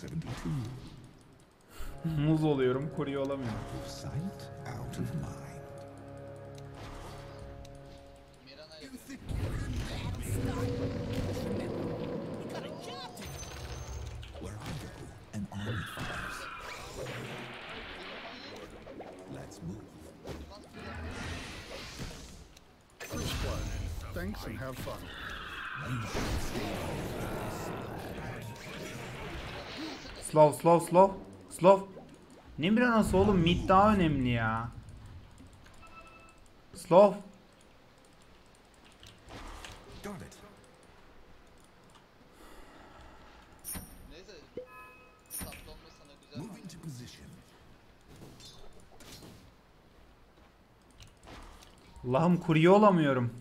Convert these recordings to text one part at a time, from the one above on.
72. Muz oluyorum, kurye olamıyorum. Thanks and have fun. Slow, slow, slow. Slow. Ne bir anası oğlum? Mid daha önemli ya. Slow. Allah'ım kurye olamıyorum.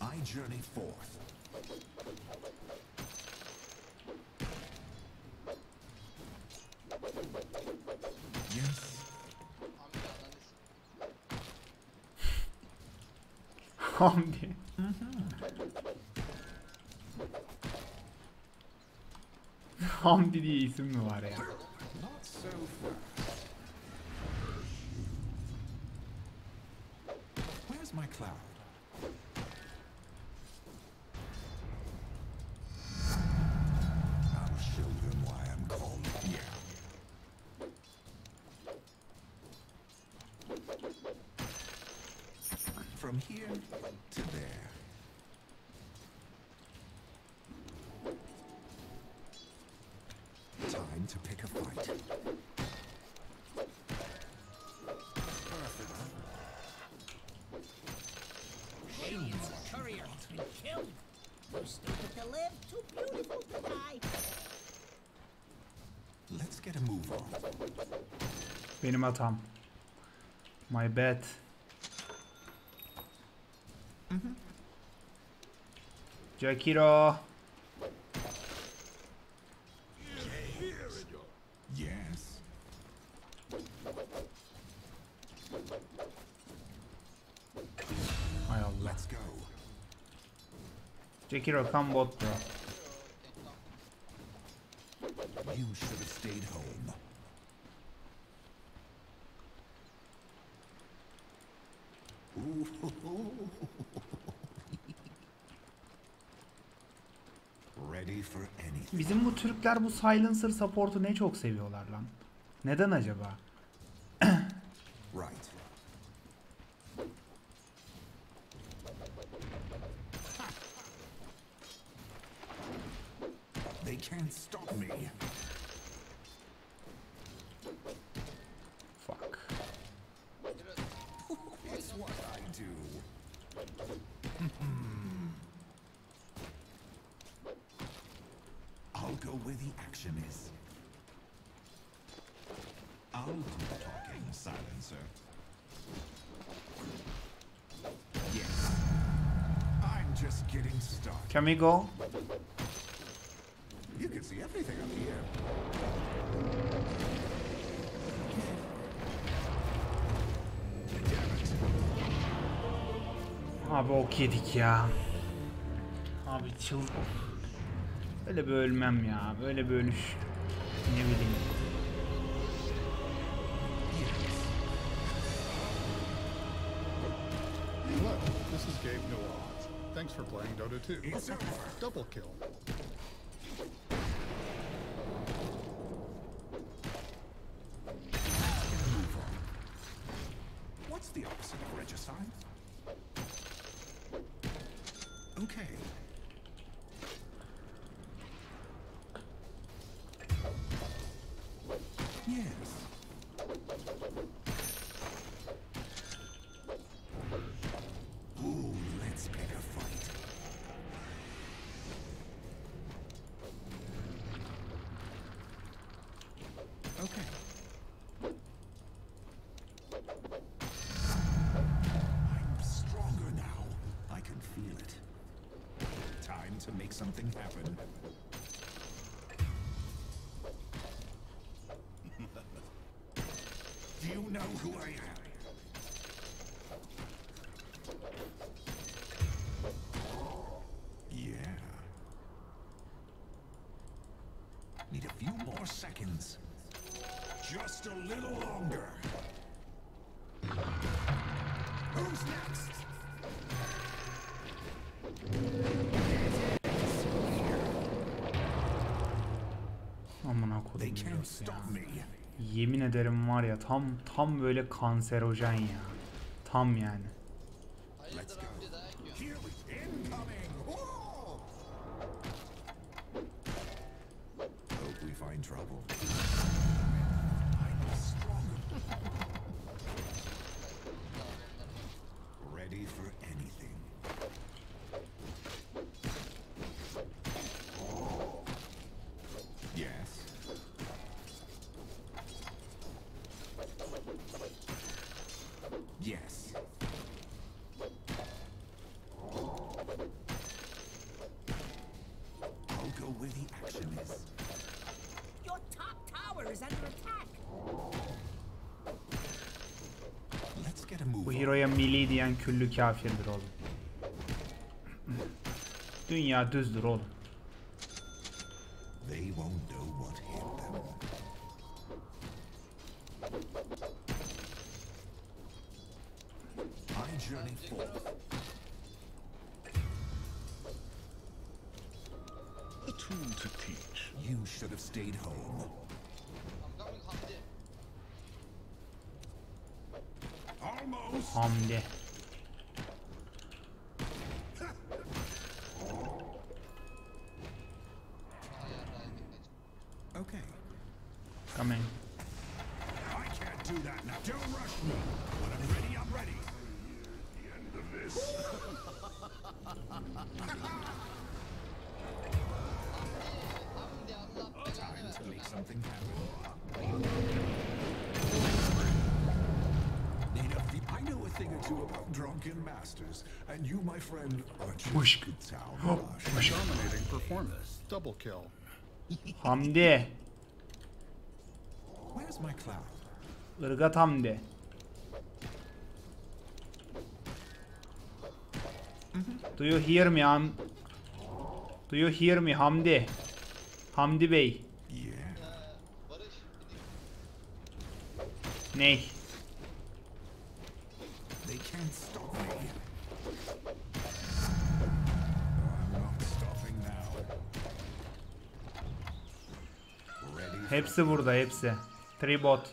I journey forth. Yes. Analiz. Hamdi. Hamdi diye isim mi var ya? Benim hatam. My bad. Jakiro. Yes. Hay Allah. Let's go. Jakiro come bot bro. You should have stayed home. Ready for anything. Bizim bu Türkler bu silencer support'u ne çok seviyorlar lan. Neden acaba? Can we go? You can see everything up here. Abi ok yedik ya. Abi çıl... Böyle bir ölmem ya. Böyle bir ölüş. Ne bileyim. Thanks for playing Dota 2. Double kill. Something happen. Do you know who I am? Yeah. Need a few more seconds. Just a little longer. Who's next? Amına kodum ya. Yemin ederim var ya tam tam böyle kanserojen ya. Tam yani. Where the action is. Your top tower is under attack. Let's get a move Bu hero'ya milli diyen küllü kafirdir oğlum. Dünya düzdür oğlum. Double kill. Hamdi. Where's my cloud? Irgat Hamdi. Do you hear me Ham? Do you hear me Hamdi? Hamdi Bey. Ney? Hepsi burada hepsi. Tribot.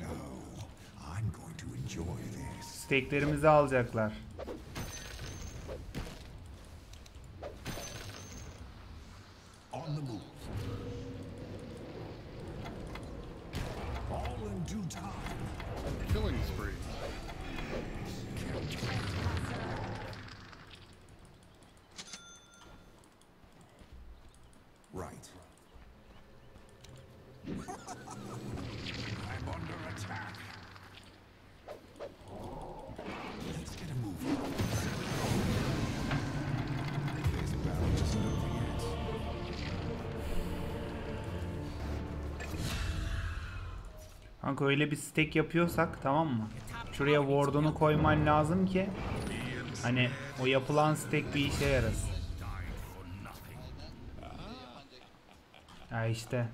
Oh. Steklerimizi alacaklar. Kanka öyle bir stack yapıyorsak tamam mı? Şuraya ward'unu koyman lazım ki hani o yapılan stack bir işe yarasın. Ya işte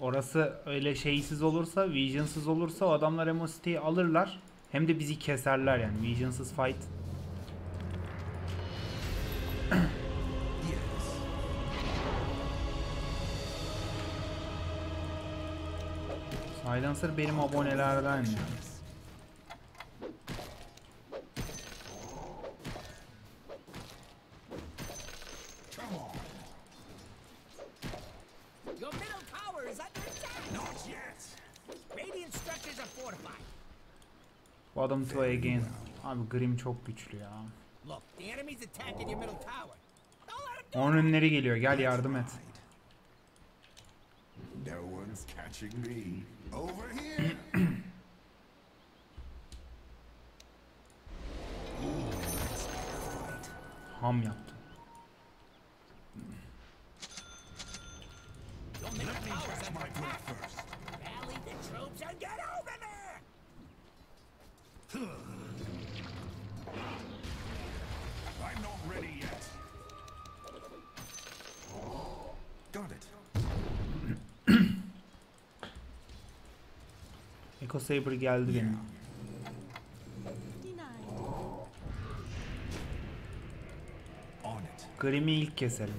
orası öyle şeysiz olursa, vision'sız olursa o adamlar Emosity'yi alırlar. Hem de bizi keserler yani vision'sız fight. Radiant structures are fortified. Bottom two again. Abi Grim çok güçlü ya. Onun ünleri geliyor. Gel yardım et. One's catching me. Over here. Ham yaptım. Echo Saber geldi benim. Grim'i ilk keselim.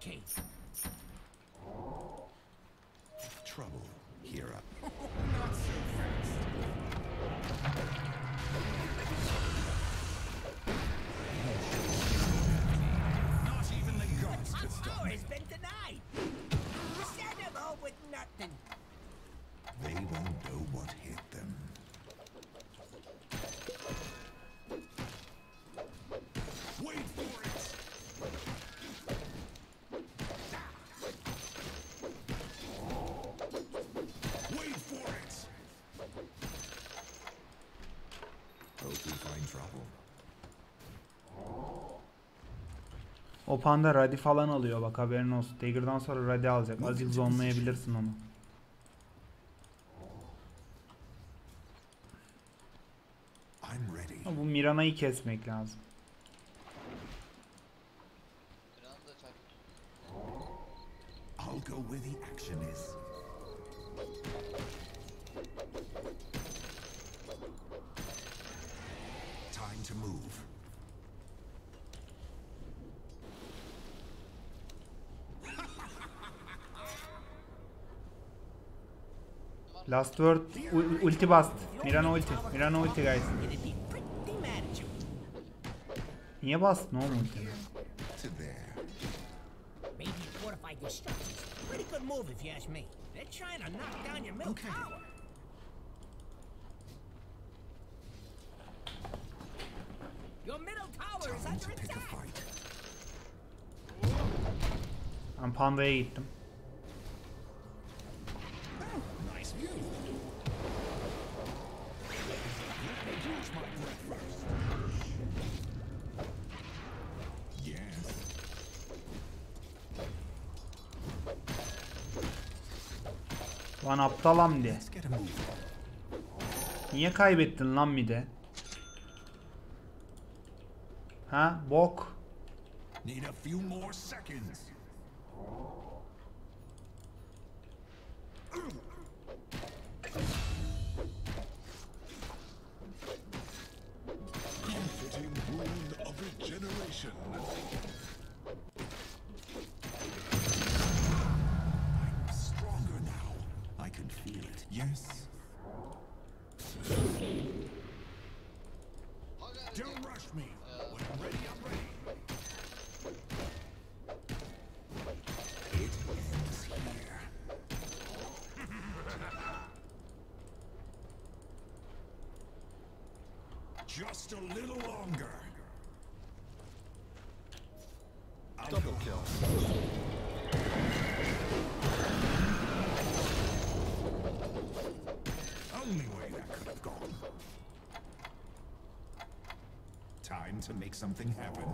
Up a. Trouble here up. Not so fast. Not even the gods could stop me. has been denied. Send him home with nothing. They won't know what hit O panda Radi falan alıyor bak haberin olsun. Dagger'dan sonra Radi alacak. Azıcık zonlayabilirsin onu. I'm ready. Ama bu Mirana'yı kesmek lazım. Biraz da çak. I'll go where the action is. Structures. Pretty good move if you ask me. They're trying to knock down your middle Okay. Your middle tower is under attack. Ben pandaya gittim. Aptal Hamdi. Niye kaybettin lan mide? Ha? Bok. Need a few more seconds. Just a little longer. Double kill. Only way that could have gone. Time to make something happen.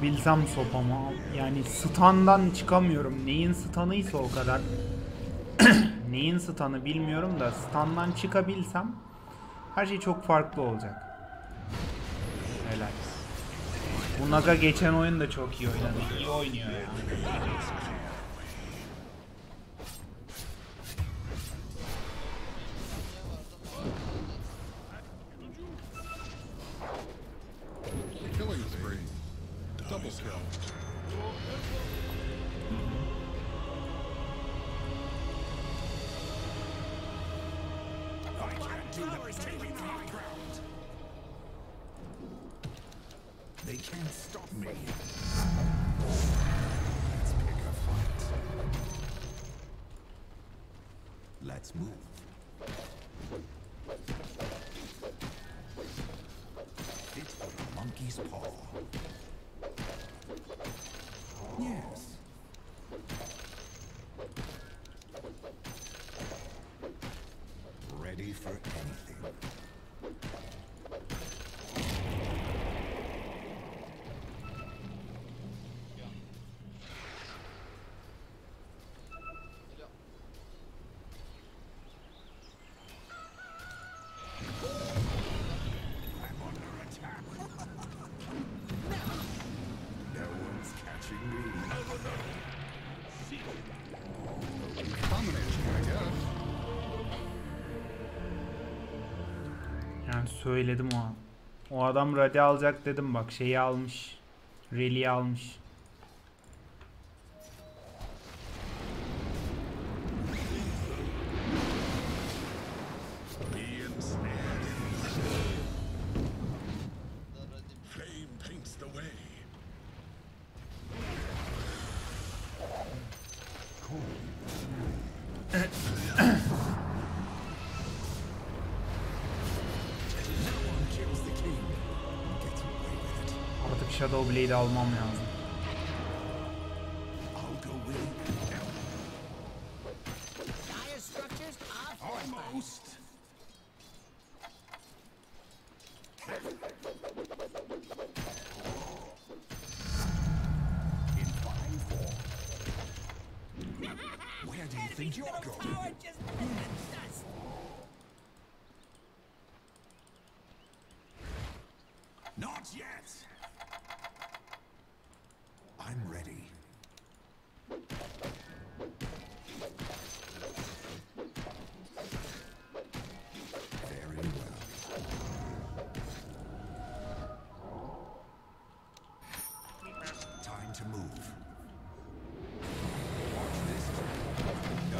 Atabilsem sopamı. Yani standan çıkamıyorum. Neyin stanıysa o kadar. Neyin stun'ı bilmiyorum da stun'dan çıkabilsem her şey çok farklı olacak. Helal. Bu Naga geçen oyun da çok iyi oynadı. İyi oynuyor ya. Kill. I can't do that. Taking the high ground. They can't stop me. Let's pick a fight. Let's move. Söyledim o an. O adam radi alacak dedim bak şeyi almış. Rally almış. Artık Shadow Blade almam lazım. I'll Time to move. No.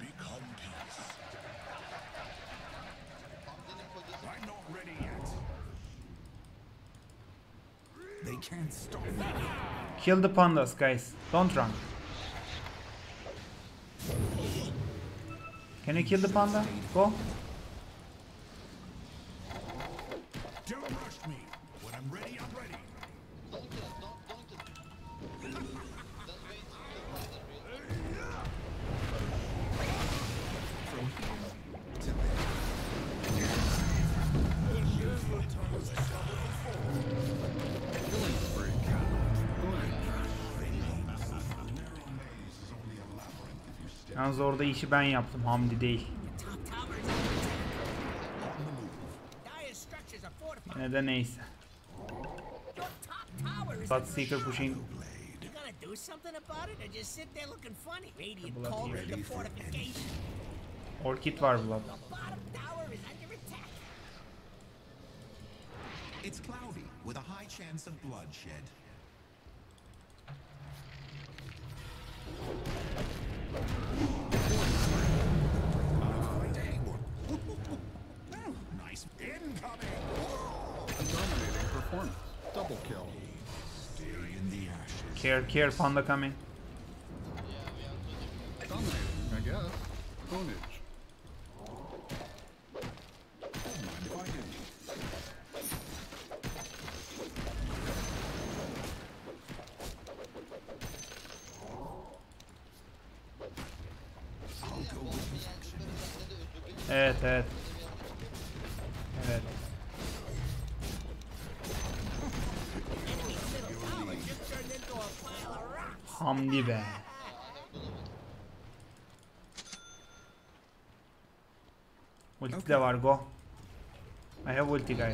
Become peace. I'm not ready yet. They can't stop me. Kill the pandas guys. Don't run. Can you kill the panda? Go. Yalnız orada işi ben yaptım. Hamdi değil. Yine de neyse. But Seeker pushing. Do something about it, or just sit there looking funny? Radiant Blood called here. in the fortification. Orchid var attack. It's cloudy with a high chance of bloodshed. Performance. Double kill. Care care panda coming. De var go. I have ulti now.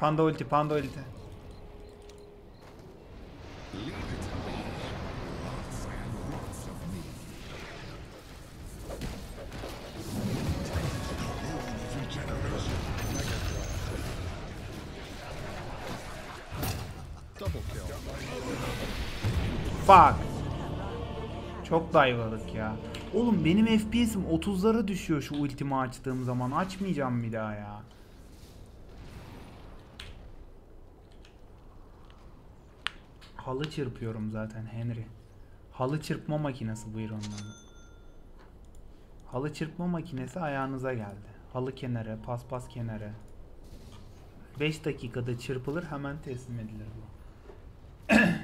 Panda ulti, panda ulti. Fuck. Çok dayvalık ya. Oğlum benim FPS'im 30'lara düşüyor şu ultimi açtığım zaman. Açmayacağım bir daha ya. Halı çırpıyorum zaten Henry. Halı çırpma makinesi buyur adı. Halı çırpma makinesi ayağınıza geldi. Halı kenara, paspas kenara. 5 dakikada çırpılır hemen teslim edilir bu.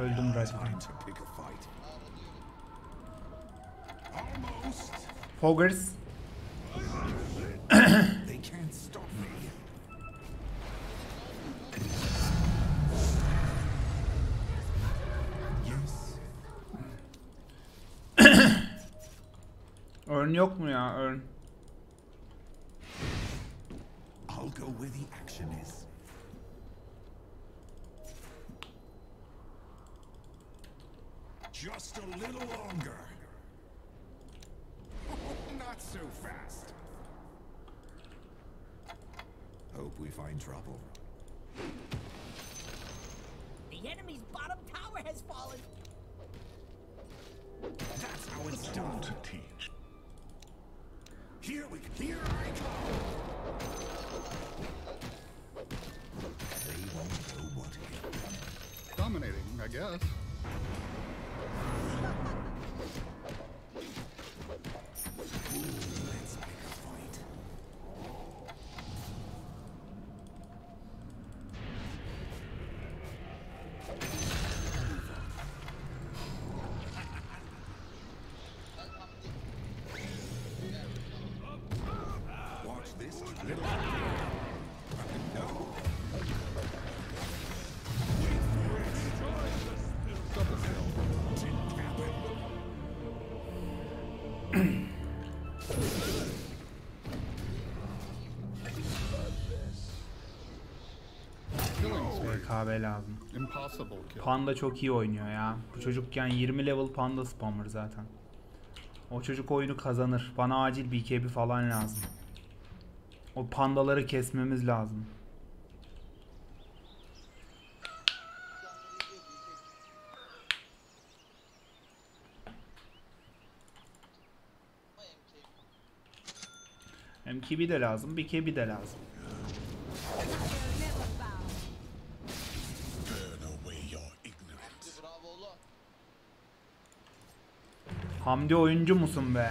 Öldüm resmen. Foggers. Örn yok mu ya örn? Tower has fallen. That's how it's done. to teach. Here we here I come. They won't know what hit them. Dominating, I guess. KB lazım. Panda çok iyi oynuyor ya. Bu çocukken 20 level panda spammer zaten. O çocuk oyunu kazanır. Bana acil BKB falan lazım. O pandaları kesmemiz lazım. MKB de lazım, BKB de lazım. Hamdi oyuncu musun be?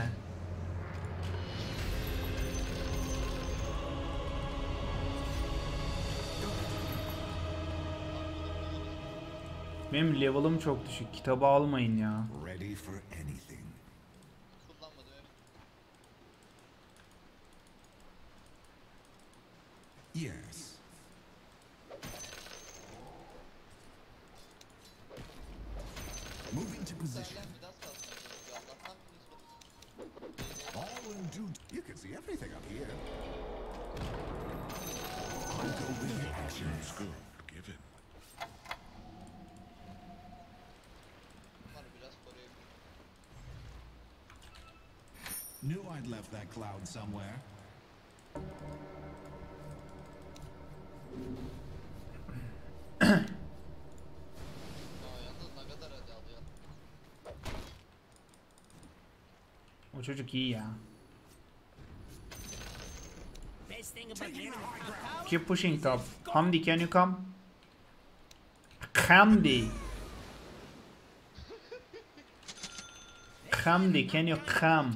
Benim level'ım çok düşük. Kitabı almayın ya. Ready for anything. O çocuk iyi ya. Keep pushing top. Hamdi can you come? Hamdi. Hamdi can you come?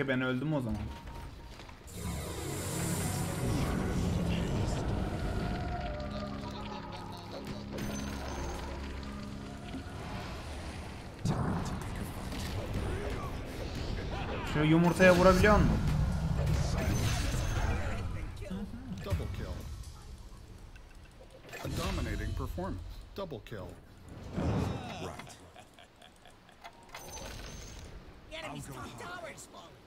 Okey ben öldüm o zaman. Şu yumurtaya vurabiliyor musun? Double kill. A dominating performance. Double kill. Right. The enemy's top tower is falling.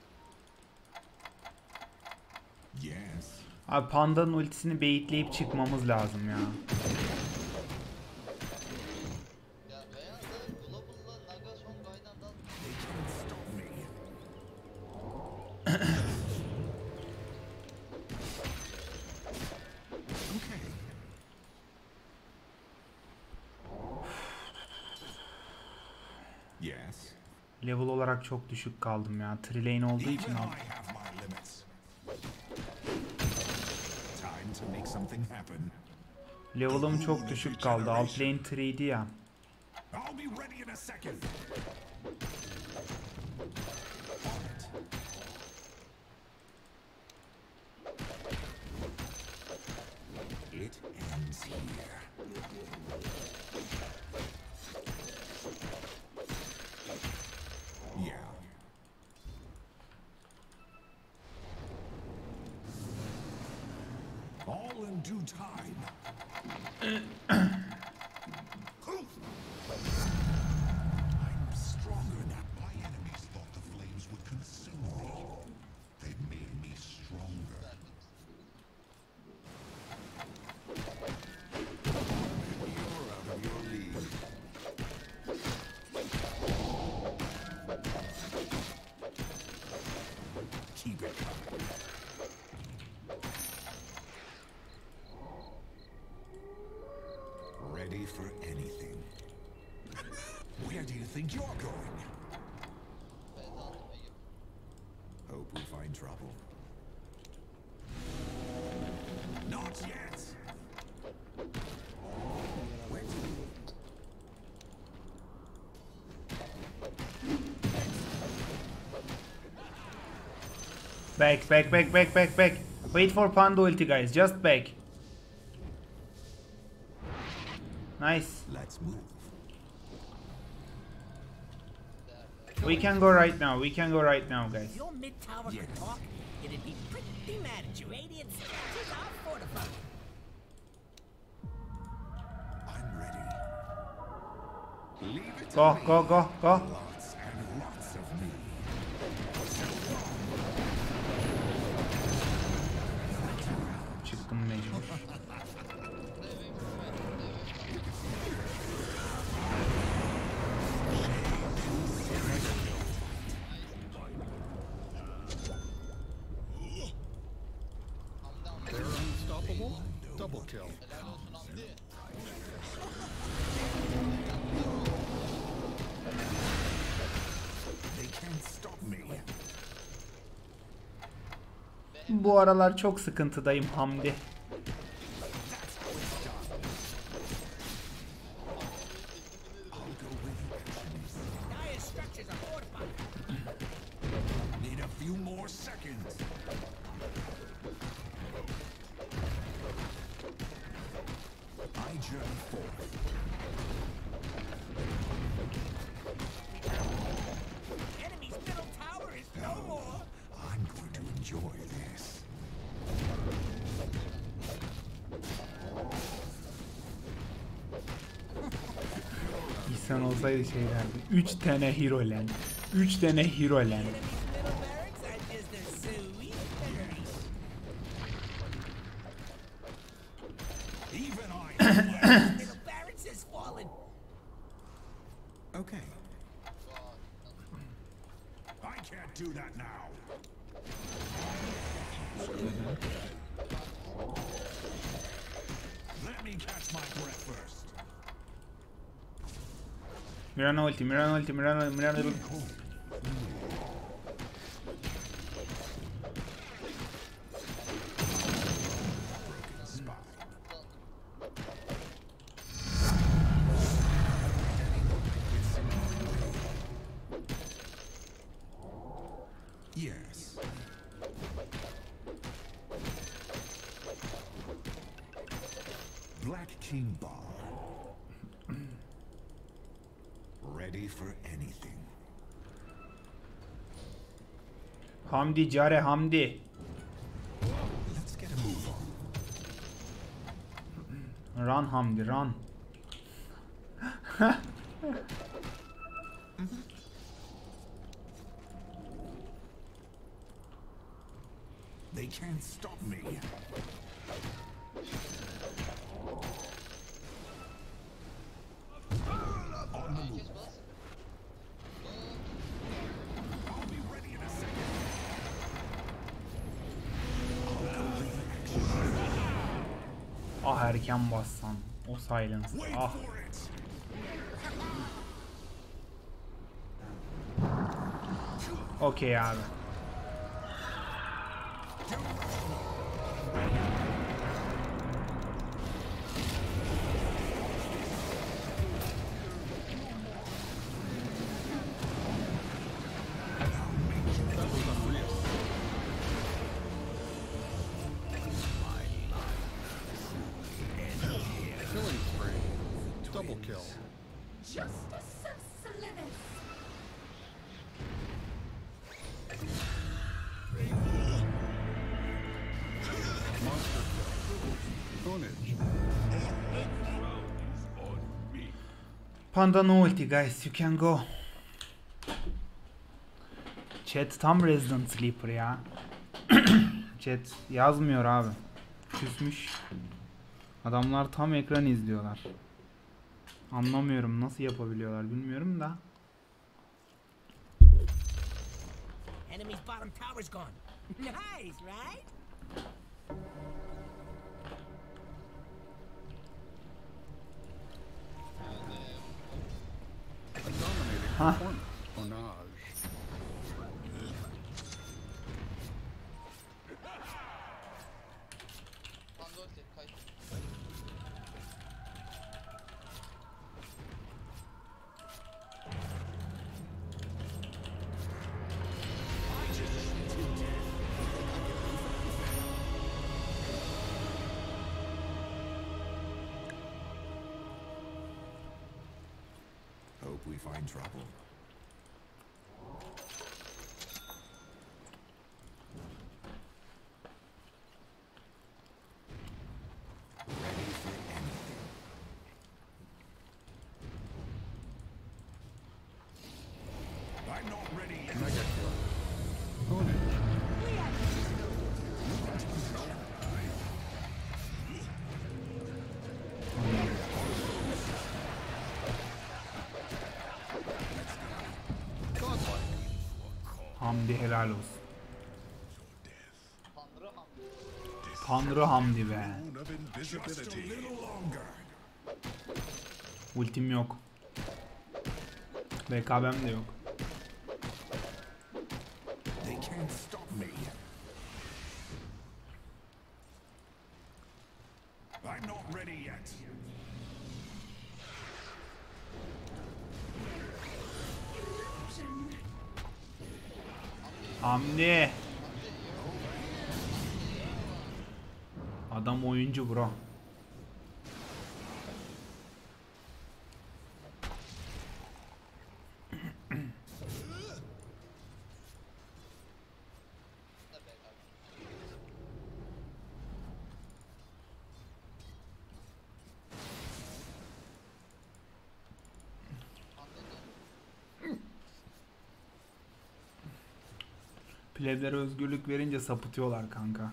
Yes. Abi pandanın ultisini beyitleyip çıkmamız lazım ya. Level olarak çok düşük kaldım ya. Trilane olduğu için aldım. Level'ım çok düşük kaldı. Alt lane 3'di ya. I'll be ready in a second. Ready for anything. Where do you think you're going? Hope we find trouble. Back, back, back, back, back, back. Wait for Panda ulti guys. Just back. Nice. Let's move. We can go right now. We can go right now guys. If your mid tower Yes. could talk, it'd be pretty mad at you, idiots. Tis our fortified. I'm ready. Leave it to Go, go, go, go. Double kill. Helal olsun Hamdi. Bu aralar çok sıkıntıdayım Hamdi. Sweepers. Even I. middle barracks has fallen. okay. I can't do that now. Let me catch my breath first. Mirana ulti, Mirana ulti, Mirana, Mirana ulti. Hamdi, Care, Hamdi. Run Hamdi, run. Ah erken bassan. O silence. Ah. Okey abi. No ulti guys, you can go. Chat tam Resident Sleeper ya. Chat yazmıyor abi. Küsmüş. Adamlar tam ekran izliyorlar. Anlamıyorum nasıl yapabiliyorlar bilmiyorum da. Enemy's bottom tower's gone. nice, right? Huh. We find trouble. Hamdi helal olsun. Tanrı hamdi. Be. Ultim yok. BKB'm de yok. I'm not ready yet. Hamdi. Adam oyuncu bro. Plevlere özgürlük verince sapıtıyorlar kanka.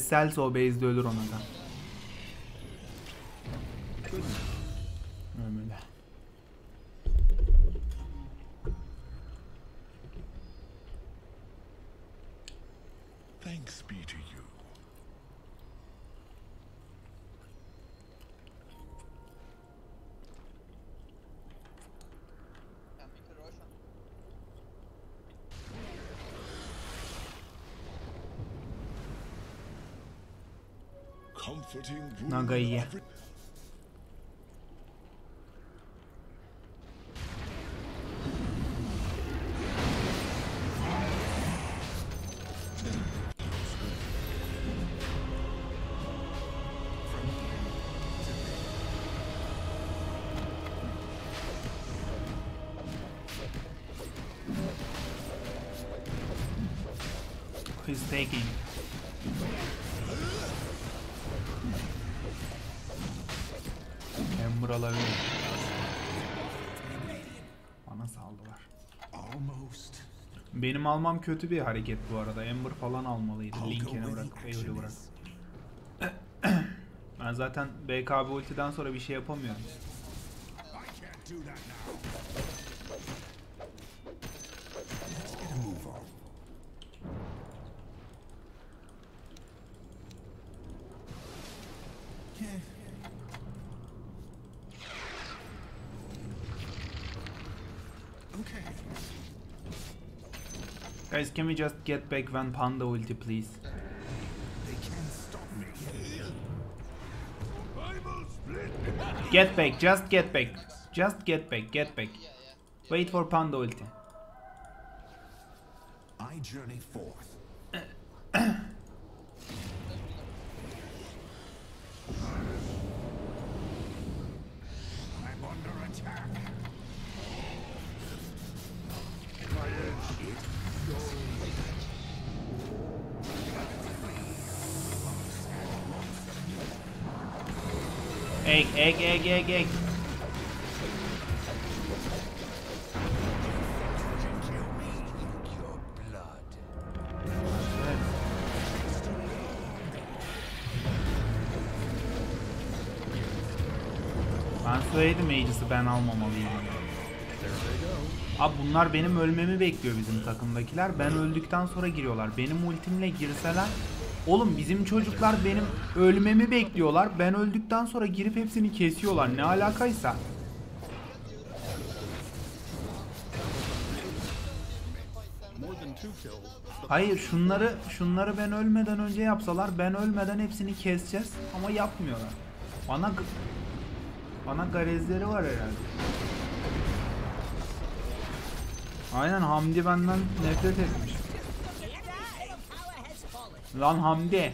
Vessels o base'de ölür ona da. на ГАИ. Benim almam kötü bir hareket bu arada. Ember falan almalıydı. The Evelyn'i action bırak. Ben zaten BKB ultiden sonra bir şey yapamıyorum. I can't do that now. Let's get a move on. Okay. Guys, can we just get back when Panda ulti please? Get back, just get back. Just get back, get back. Wait for Panda ulti. I journey forth. Your blood. Ben söyledim Aegis'i ben almamalıyım. Abi bunlar benim ölmemi bekliyor bizim takımdakiler. Ben öldükten sonra giriyorlar. Benim ultimle girseler Oğlum bizim çocuklar benim ölmemi bekliyorlar. Ben öldükten sonra girip hepsini kesiyorlar. Ne alakaysa. Hayır şunları şunları ben ölmeden önce yapsalar ben ölmeden hepsini keseceğiz ama yapmıyorlar. Bana bana garezleri var herhalde. Aynen Hamdi benden nefret etmiş. Lan Hamdi